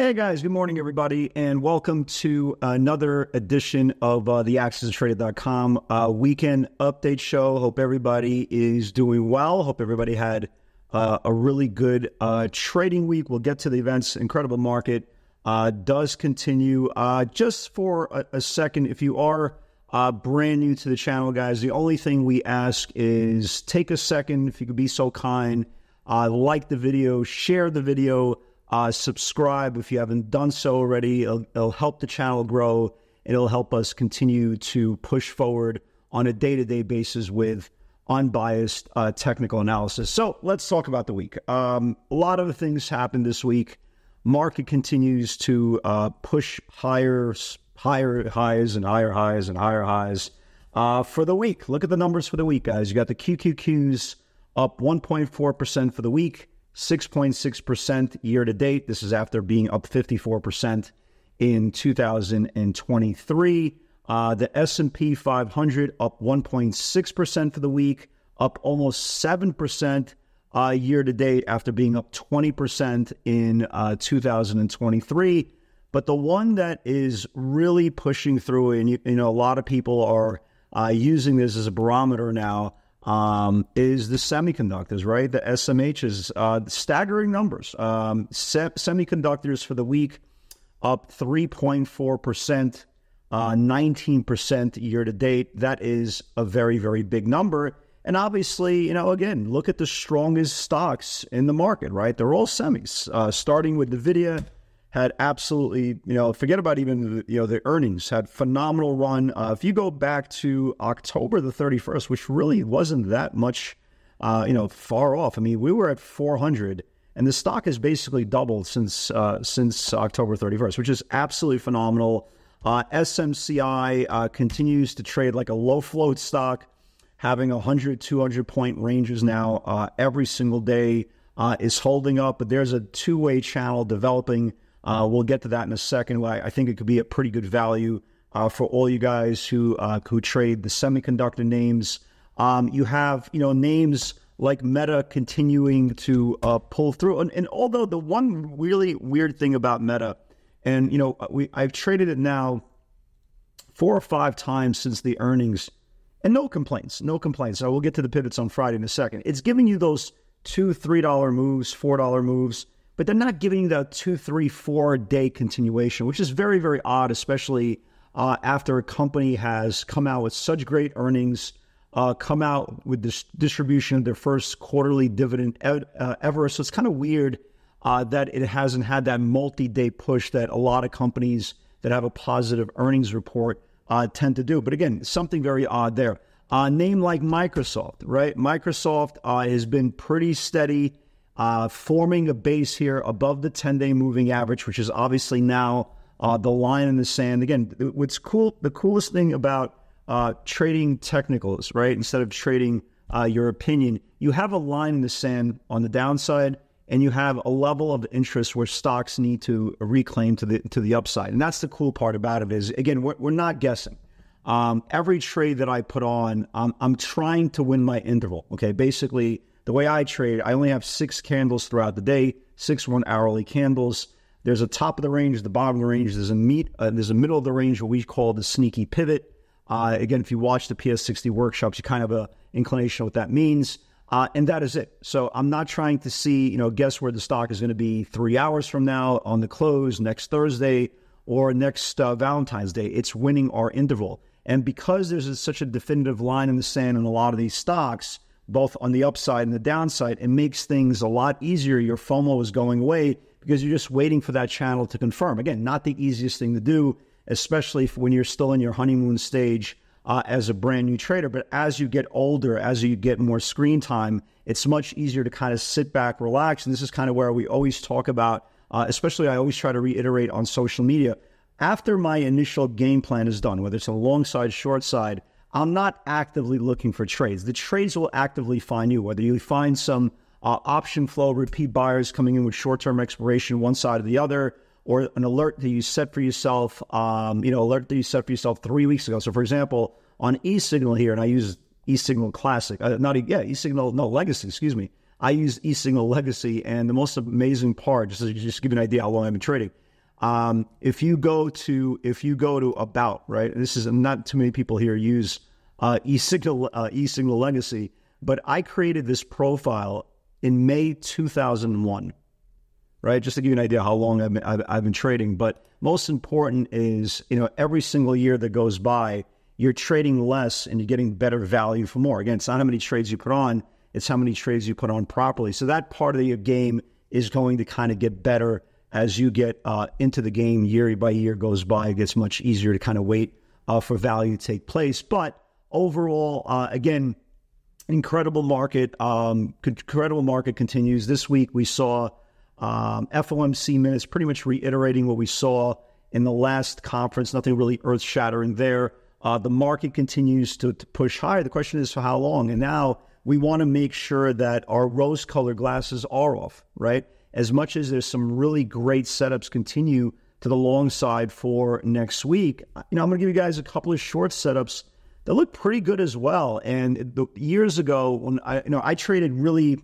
Hey guys, good morning, everybody, and welcome to another edition of uh, the AccessTrader.com uh, weekend update show. Hope everybody is doing well. Hope everybody had uh, a really good uh, trading week. We'll get to the events. Incredible market uh, does continue. Uh, just for a, a, second, if you are brand new to the channel, guys, the only thing we ask is take a second, if you could be so kind, like the video, share the video. Uh, subscribe if you haven't done so already. It'll, it'll, help the channel grow. It'll help us continue to push forward on a day to day basis with unbiased uh, technical analysis. So let's talk about the week. Um, a lot of things happened this week. Market continues to uh, push higher, higher highs and higher highs and higher highs uh, for the week. Look at the numbers for the week, guys. You got the QQQs up 1.4% for the week. 6.6% year to date. This is after being up 54% in 2023. Uh, the S&P 500 up 1.6% for the week, up almost 7% uh, year to date after being up 20% in uh, 2023. But the one that is really pushing through, and you, you know, a lot of people are uh, using this as a barometer now, um, is the semiconductors, right? The SMHs, uh, staggering numbers. Um, se- semiconductors for the week up 3.4%, uh, 19% year to date. That is a very, very big number. And obviously, you know, again, look at the strongest stocks in the market, right? They're all semis, uh, starting with NVIDIA had absolutely, you know, forget about even, you know, the earnings, had phenomenal run. Uh, if you go back to October the 31st, which really wasn't that much, uh, you know, far off. I mean, we were at 400 and the stock has basically doubled since, uh, since October 31st, which is absolutely phenomenal. Uh, SMCI uh, continues to trade like a low float stock, having 100, 200 point ranges now uh, every single day. is holding up, but there's a two way channel developing uh, we'll get to that in a second. I, I think it could be a pretty good value uh, for all you guys who uh, who trade the semiconductor names. Um, you have you know names like Meta continuing to uh, pull through, and, and, although the one really weird thing about Meta, and you know we I've traded it now four or five times since the earnings, and no complaints, no complaints. So we'll get to the pivots on Friday in a second. It's giving you those two, three dollar moves, four dollar moves but they're not giving the two, three, four day continuation, which is very, very odd, especially uh, after a company has come out with such great earnings, uh, come out with this distribution of their first quarterly dividend uh, ever. So it's kind of weird uh, that it hasn't had that multi day push that a lot of companies that have a positive earnings report uh, tend to do. But again, something very odd there. A name like Microsoft, right? Microsoft has been pretty steady uh, forming a base here above the 10 day moving average, which is obviously now uh, the line in the sand. Again, what's cool, the coolest thing about uh, trading technicals, right? Instead of trading uh, your opinion, you have a line in the sand on the downside, and you have a level of interest where stocks need to reclaim to the to the upside. And that's the cool part about it is again, we're, we're not guessing. Um, every trade that I put on, I'm, I'm trying to win my interval. Okay, basically the way I trade, I only have six candles throughout the day, six one hourly candles. There's a top of the range, the bottom of the range. There's a meet, uh, there's a middle of the range, what we call the sneaky pivot. Uh, again, if you watch the PS60 workshops, you kind of have an inclination of what that means. Uh, and that is it. So I'm not trying to see, you know, guess where the stock is going to be three hours from now on the close next Thursday or next uh, Valentine's Day. It's winning our interval. And because there's a, such a definitive line in the sand in a lot of these stocks, both on the upside and the downside. It makes things a lot easier. Your FOMO is going away because you're just waiting for that channel to confirm. Again, not the easiest thing to do, especially when you're still in your honeymoon stage uh, as a brand new trader. But as you get older, as you get more screen time, it's much easier to kind of sit back, relax. And this is kind of where we always talk about, uh, especially I always try to reiterate on social media. After my initial game plan is done, whether it's a long side, short side, I'm not actively looking for trades. The trades will actively find you, whether you find some uh, option flow, repeat buyers coming in with short term expiration, one side or the other, or an alert that you set for yourself, um, you know, alert that you set for yourself three weeks ago. So, for example, on eSignal here, and I use eSignal Classic, uh, not yeah, eSignal no Legacy, excuse me. I use eSignal Legacy, and the most amazing part, just to just give you an idea how long I've been trading. Um, if you go to if you go to about right, this is not too many people here use uh, eSignal uh, eSignal Legacy, but I created this profile in May 2001. Right, just to give you an idea how long I've been, I've, I've been trading. But most important is you know every single year that goes by, you're trading less and you're getting better value for more. Again, it's not how many trades you put on it's how many trades you put on properly. So that part of your game is going to kind of get better as you get uh, into the game. Year by year goes by, it gets much easier to kind of wait uh, for value to take place. But overall, uh, again, incredible market. Um, incredible market continues. This week we saw um, FOMC minutes pretty much reiterating what we saw in the last conference. Nothing really earth shattering there. Uh, the market continues to, to push higher. The question is for how long? And now we want to make sure that our rose colored glasses are off, right? As much as there's some really great setups continue to the long side for next week, you know, I'm going to give you guys a couple of short setups that look pretty good as well. And the, years ago, when I, you know, I traded really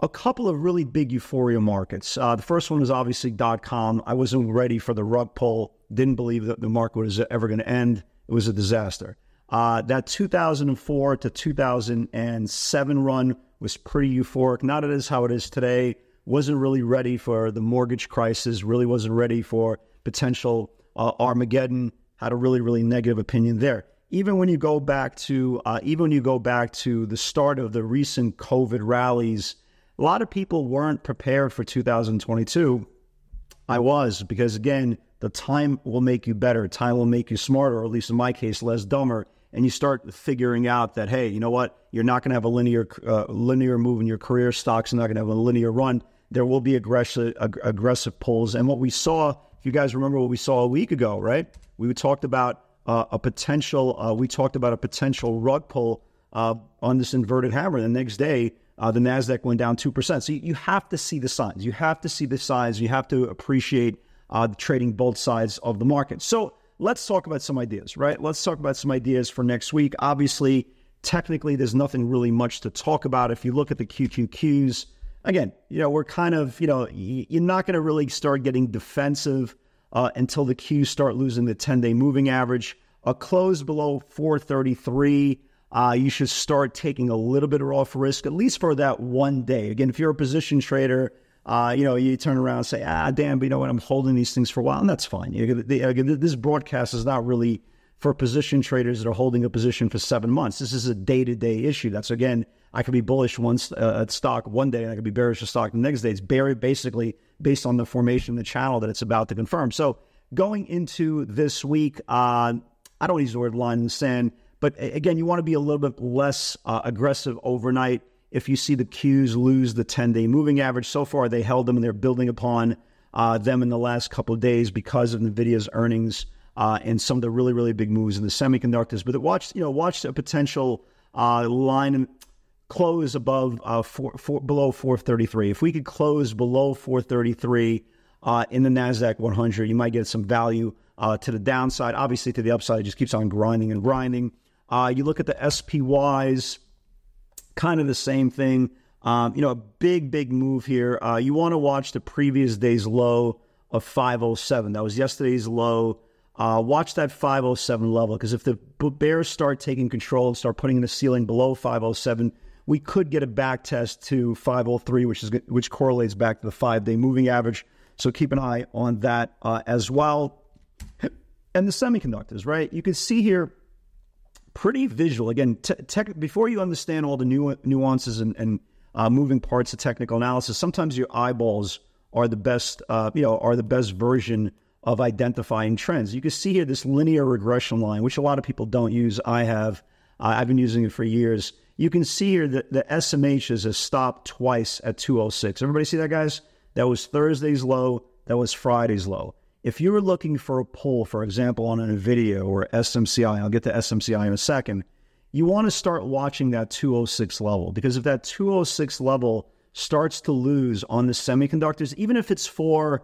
a couple of really big euphoria markets. Uh, the first one was obviously dot com. I wasn't ready for the rug pull, didn't believe that the market was ever going to end. It was a disaster. Uh, that 2004 to 2007 run was pretty euphoric. Not as how it is today. Wasn't really ready for the mortgage crisis. Really wasn't ready for potential uh, Armageddon. Had a really really negative opinion there. Even when you go back to uh, even when you go back to the start of the recent COVID rallies, a lot of people weren't prepared for 2022. I was because again, the time will make you better. Time will make you smarter, or at least in my case, less dumber and you start figuring out that hey, you know what, you're not going to have a linear uh, linear move in your career. Stocks are not going to have a linear run. There will be aggressive ag- aggressive pulls, and what we saw, if you guys remember what we saw a week ago, right? We talked about uh, a potential. Uh, we talked about a potential rug pull uh, on this inverted hammer. The next day, uh, the Nasdaq went down two percent. So you, you, have to see the signs. You have to see the signs. You have to appreciate uh, trading both sides of the market. So let's talk about some ideas, right? Let's talk about some ideas for next week. Obviously, technically, there's nothing really much to talk about. If you look at the QQQs, again, you know, we're kind of, you know, you're not going to really start getting defensive uh, until the Qs start losing the 10 day moving average. A close below 433. Uh, you should start taking a little bit of off risk, at least for that one day. Again, if you're a position trader, uh, you know, you turn around and say, ah, damn, but you know what, I'm holding these things for a while, and that's fine. You, this broadcast is not really for position traders that are holding a position for seven months. This is a day to day issue. That's again, I could be bullish one uh, at stock one day, and I could be bearish at stock the next day. It's buried basically based on the formation of the channel that it's about to confirm. So going into this week, uh, I don't use the word line in the sand, but again, you want to be a little bit less uh, aggressive overnight if you see the Qs lose the 10 day moving average. So far, they held them and they're building upon uh, them in the last couple of days because of NVIDIA's earnings uh, and some of the really, really big moves in the semiconductors. But watch, you know, watch a potential uh, line close above uh, four, four, below 433. If we could close below 433 uh, in the NASDAQ 100, you might get some value uh, to the downside. Obviously, to the upside, it just keeps on grinding and grinding. you look at the SPYs kind of the same thing. Um, you know, a big, big move here. Uh, you want to watch the previous day's low of 507. That was yesterday's low. Uh, watch that 507 level because if the Bears start taking control and start putting in the ceiling below 507, we could get a back test to 503, which is which correlates back to the five day moving average. So keep an eye on that uh, as well. And the semiconductors, right? You can see here pretty visual. Again, te- tech, before you understand all the nu- nuances and, and uh, moving parts of technical analysis, sometimes your eyeballs are the best, uh, you know, are the best version of identifying trends. You can see here this linear regression line, which a lot of people don't use. I have. Uh, I've been using it for years. You can see here that the SMH has stopped twice at 206. Everybody see that, guys? That was Thursday's low. That was Friday's low. If you're looking for a pull, for example, on NVIDIA or SMCI, I'll get to SMCI in a second, you want to start watching that 206 level because if that 206 level starts to lose on the semiconductors, even if it's for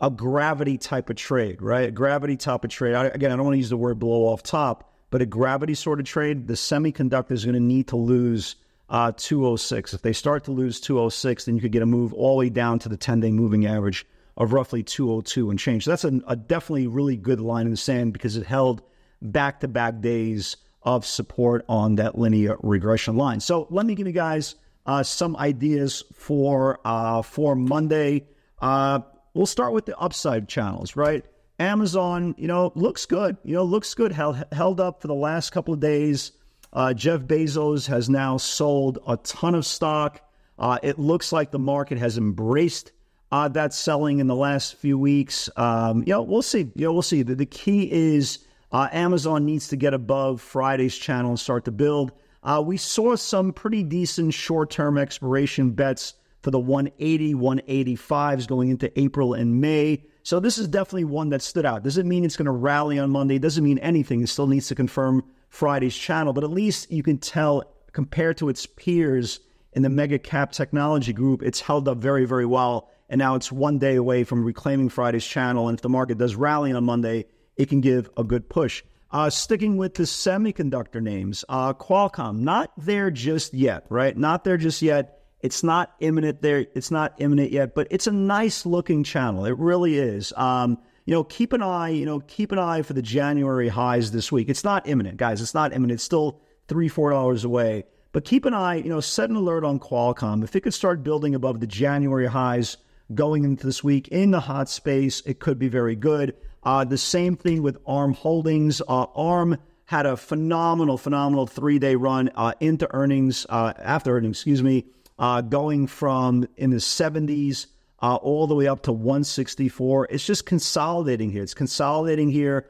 a gravity type of trade, right? A gravity type of trade. I, again, I don't want to use the word blow off top, but a gravity sort of trade, the semiconductor is going to need to lose uh, 206. If they start to lose 206, then you could get a move all the way down to the 10 day moving average of roughly 202 and change. So that's a, a definitely really good line in the sand because it held back to back days of support on that linear regression line. So let me give you guys uh, some ideas for uh, for Monday. Uh, we'll start with the upside channels, right? Amazon, you know, looks good. You know, looks good. Held, held up for the last couple of days. Uh, Jeff Bezos has now sold a ton of stock. Uh, it looks like the market has embraced uh, that selling in the last few weeks. Um, you know, we'll see. You know, we'll see. The, the key is uh, Amazon needs to get above Friday's channel and start to build. Uh, we saw some pretty decent short term expiration bets for the 180, 185s going into April and May. So this is definitely one that stood out. Doesn't mean it's going to rally on Monday. Doesn't mean anything. It still needs to confirm Friday's channel, but at least you can tell compared to its peers in the mega cap technology group, it's held up very, very well. And now it's one day away from reclaiming Friday's channel. And if the market does rally on Monday, it can give a good push. Uh, sticking with the semiconductor names, uh, Qualcomm, not there just yet, right? Not there just yet. It's not imminent there. It's not imminent yet, but it's a nice looking channel. It really is. Um, you know, keep an eye, you know, keep an eye for the January highs this week. It's not imminent, guys. It's not imminent. It's still three, four dollars away. But keep an eye, you know, set an alert on Qualcomm. If it could start building above the January highs going into this week in the hot space, it could be very good. Uh, the same thing with ARM Holdings. Uh, ARM had a phenomenal, phenomenal three day run uh, into earnings, uh, after earnings, excuse me, uh, going from in the 70s uh, all the way up to 164. It's just consolidating here. It's consolidating here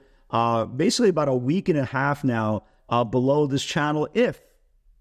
basically about a week and a half now below this channel. If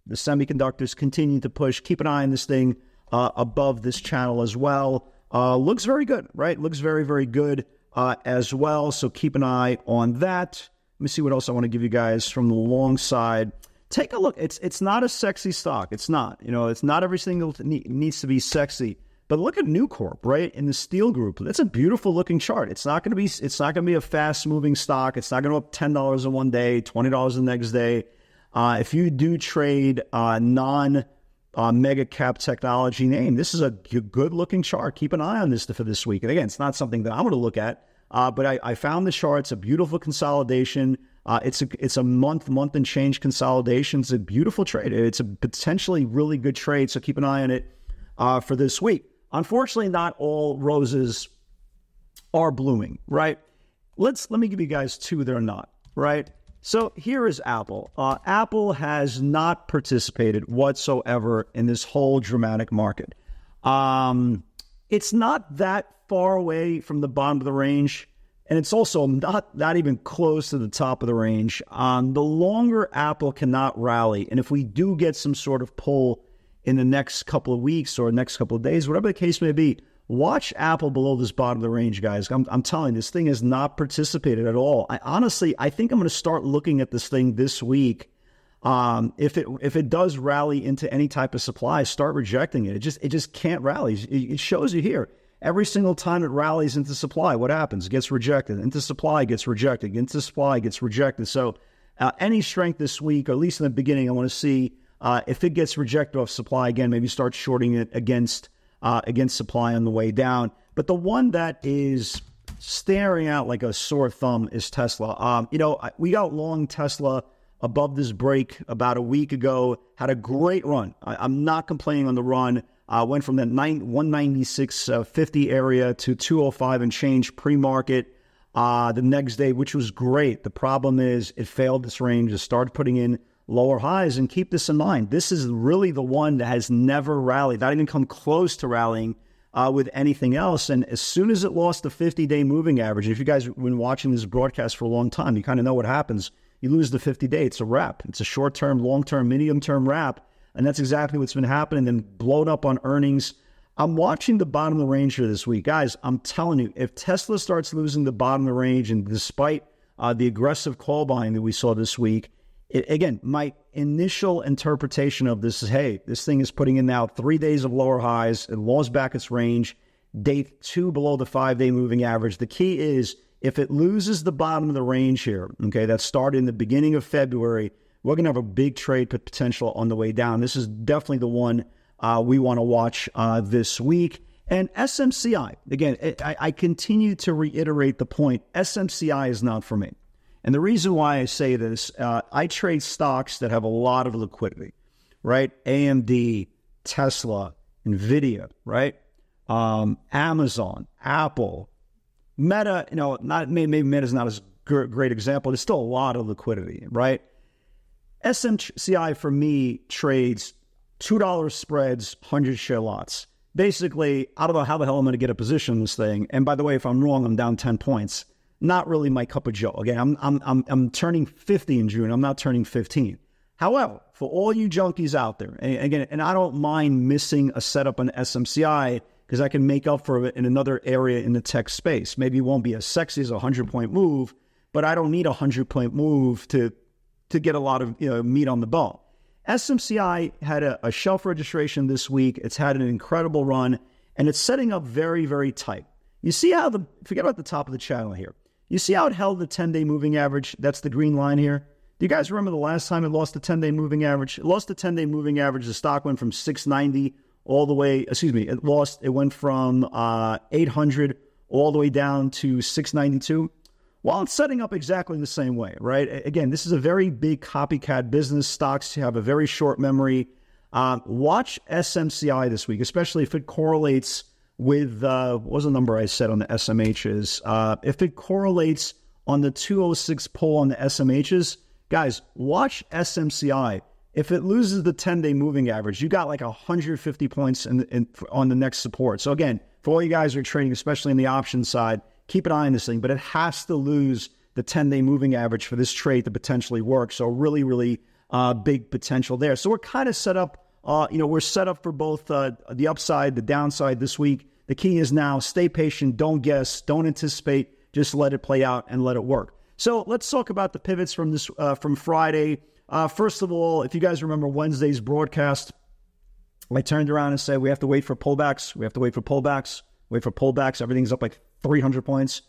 the semiconductors continue to push, keep an eye on this thing above this channel as well. Looks very good, right? Looks very, very good uh, as well. So keep an eye on that. Let me see what else I want to give you guys from the long side. Take a look. It's it's not a sexy stock. It's not. You know, it's not every single needs to be sexy. But look at Nucor, right? In the steel group. That's a beautiful looking chart. It's not going to be it's not going to be a fast moving stock. It's not going to go up ten dollars in one day, twenty dollars the next day. Uh, if you do trade uh, non uh, mega cap technology name. This is a good looking chart. Keep an eye on this for this week. And again, it's not something that I'm going to look at, uh, but I, I, found the chart. It's a beautiful consolidation. Uh, it's a it's a month month and change consolidation. It's a beautiful trade. It's a potentially really good trade. So keep an eye on it uh, for this week. Unfortunately, not all roses are blooming. Right? Let's let me give you guys two that are not. Right? So here is Apple. Uh, Apple has not participated whatsoever in this whole dramatic market. Um, it's not that far away from the bottom of the range, and it's also not not even close to the top of the range. Um, the longer Apple cannot rally, and if we do get some sort of pull in the next couple of weeks or next couple of days, whatever the case may be, Watch Apple below this bottom of the range, guys. I'm, I'm telling you, this thing has not participated at all. I honestly, I think I'm going to start looking at this thing this week. Um, if it if it does rally into any type of supply, start rejecting it. It just it just can't rally. It shows you here every single time it rallies into supply, what happens? It gets rejected. Into supply gets rejected. Into supply gets rejected. So uh, any strength this week, or at least in the beginning, I want to see uh, if it gets rejected off supply again. Maybe start shorting it against uh, against supply on the way down. But the one that is staring out like a sore thumb is Tesla. Um, you know, we got long Tesla above this break about a week ago, had a great run. I, am not complaining on the run. Uh, went from the 196.50 uh, area to 205 and change pre market uh, the next day, which was great. The problem is it failed this range. It started putting in lower highs. And keep this in mind. This is really the one that has never rallied, not even come close to rallying uh, with anything else. And as soon as it lost the 50 day moving average, if you guys have been watching this broadcast for a long time, you kind of know what happens. You lose the 50 day, it's a wrap. It's a short term, long term, medium term wrap. And that's exactly what's been happening. Then blown up on earnings. I'm watching the bottom of the range here this week. Guys, I'm telling you, if Tesla starts losing the bottom of the range, and despite uh, the aggressive call buying that we saw this week, it, again, my initial interpretation of this is hey, this thing is putting in now three days of lower highs. It lost back its range, day two below the five day moving average. The key is if it loses the bottom of the range here, okay, that started in the beginning of February, we're going to have a big trade potential on the way down. This is definitely the one uh, we want to watch uh, this week. And SMCI, again, I, I continue to reiterate the point SMCI is not for me. And the reason why I say this, uh, I trade stocks that have a lot of liquidity, right? AMD, Tesla, Nvidia, right? Um, Amazon, Apple, Meta. You know, not maybe Meta is not as great example. There's still a lot of liquidity, right? SMCI for me trades $2 spreads, 100 share lots. Basically, I don't know how the hell I'm going to get a position in this thing. And by the way, if I'm wrong, I'm down 10 points. Not really my cup of joe. Again, I'm, I'm, I'm, I'm turning 50 in June. I'm not turning 15. However, for all you junkies out there, and again, and I don't mind missing a setup on SMCI because I can make up for it in another area in the tech space. Maybe it won't be as sexy as a 100 point move, but I don't need a 100 point move to, to get a lot of you know, meat on the bone. SMCI had a, a shelf registration this week. It's had an incredible run, and it's setting up very, very tight. You see how the, forget about the top of the channel here. You see how it held the 10 day moving average? That's the green line here. Do you guys remember the last time it lost the 10 day moving average? It lost the 10 day moving average. The stock went from 690 all the way, excuse me, it lost, it went from uh, 800 all the way down to 692. Well, it's setting up exactly the same way, right? Again, this is a very big copycat business. Stocks have a very short memory. Uh, watch SMCI this week, especially if it correlates with uh, what was the number I said on the SMHs? Uh, if it correlates on the 206 pull on the SMHs, guys, watch SMCI. If it loses the 10 day moving average, you got like 150 points in, in, on the next support. So, again, for all you guys who are trading, especially in the option side, keep an eye on this thing, but it has to lose the 10 day moving average for this trade to potentially work. So, really, really uh, big potential there. So, we're kind of set up, uh, you know, we're set up for both uh, the upside, the downside this week. The key is now stay patient, don't guess, don't anticipate, just let it play out and let it work. So, let's talk about the pivots from this uh, from Friday. Uh, first of all, if you guys remember Wednesday's broadcast, I turned around and said we have to wait for pullbacks. We have to wait for pullbacks. Wait for pullbacks. Everything's up like 300 points.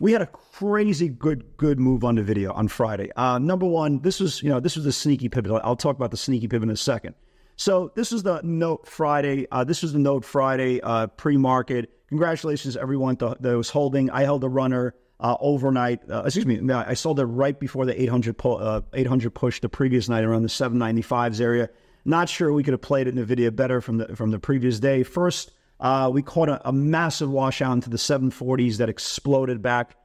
We had a crazy good good move on NVIDIA on Friday. Uh, number one, this was you know this was a sneaky pivot. I'll talk about the sneaky pivot in a second. So this is the Note Friday. Uh, this was the Note Friday uh, pre-market. Congratulations everyone that was holding. I held a runner uh, overnight. Uh, excuse me, I sold it right before the 800 pu- uh, 800 push the previous night around the 795s area. Not sure we could have played it in the video better from the from the previous day. First uh, we caught a, a, massive washout into the 740s that exploded back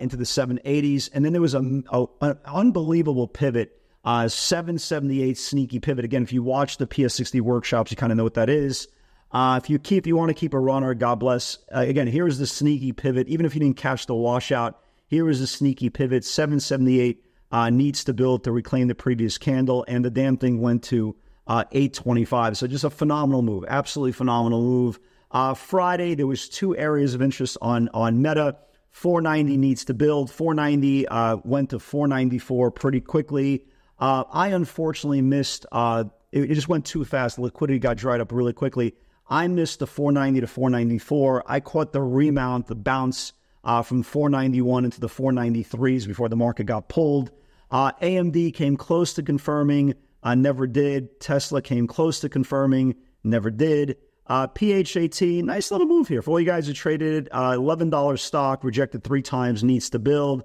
into the 780s. And then there was a, a an unbelievable pivot, uh, 778 sneaky pivot. Again, if you watch the PS60 workshops, you kind of know what that is. Uh, if you keep, you want to keep a runner, God bless. Uh, again, here is the sneaky pivot. Even if you didn't catch the washout, here is the sneaky pivot. 778 uh, needs to build to reclaim the previous candle, and the damn thing went to 825. So just a phenomenal move, absolutely phenomenal move. Uh, Friday, there was two areas of interest on on Meta. 490 needs to build. 490 uh, went to 494 pretty quickly. Uh, I unfortunately missed. Uh, it, it, just went too fast. The liquidity got dried up really quickly. I missed the 490 to 494. I caught the remount, the bounce uh, from 491 into the 493s before the market got pulled. Uh, AMD came close to confirming, uh, never did. Tesla came close to confirming, never did. Uh, PHAT, nice little move here. For all you guys who traded uh, $11 stock, rejected three times, needs to build.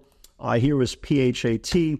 Here was PHAT.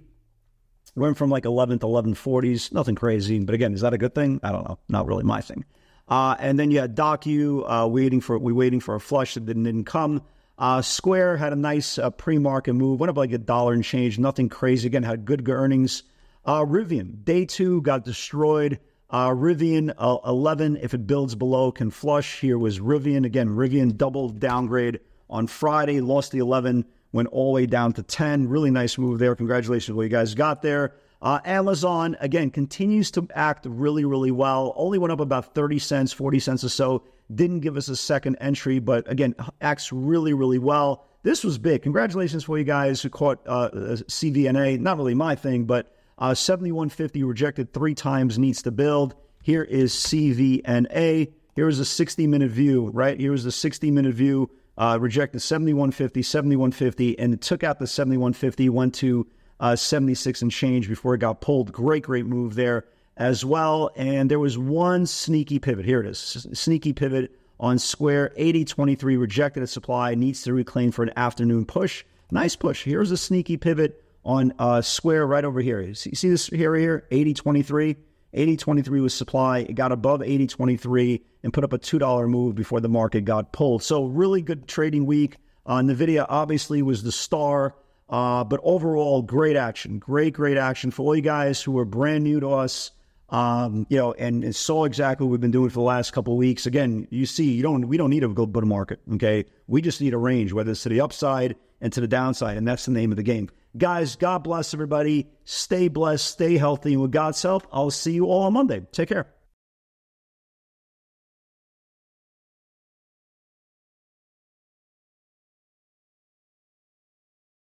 Went from like 11 to 1140s. Nothing crazy. But again, is that a good thing? I don't know. Not really my thing. Uh, and then you had DocU uh, waiting for we waiting for a flush that didn't, didn't come. Uh, Square had a nice uh, pre-market move, went up like a dollar and change, nothing crazy. Again, had good earnings. Uh, Rivian day two got destroyed. Uh, Rivian 11, if it builds below, can flush. Here was Rivian. Again, Rivian double downgrade on Friday, lost the 11, went all the way down to 10. Really nice move there. Congratulations what you guys got there. Uh, Amazon, again, continues to act really, really well. Only went up about 30 cents, 40 cents or so. didn't give us a second entry, but again, acts really, really well. This was big. Congratulations for you guys who caught uh, CVNA. Not really my thing, but uh, 7150 rejected three times, needs to build. Here is CVNA. Here is a 60 minute view, right? Here is a 60 minute view. Uh, rejected 7150, 7150, and it took out the 7150, went to uh, 76 and change before it got pulled. Great, great move there as well. And there was one sneaky pivot. Here it is sneaky pivot on square 8023 rejected a supply, needs to reclaim for an afternoon push. Nice push. Here's a sneaky pivot on uh, square right over here. You see, this here, here, 8023. 8023 was supply. It got above 8023 and put up a $2 move before the market got pulled. So, really good trading week. Uh, NVIDIA obviously was the star, uh, but overall, great action. Great, great action for all you guys who are brand new to us. Um, you know, and, and saw exactly what we've been doing for the last couple of weeks. Again, you see, you don't we don't need a good market. Okay, we just need a range, whether it's to the upside and to the downside, and that's the name of the game. Guys, God bless everybody. Stay blessed, stay healthy, and with God's help, I'll see you all on Monday. Take care.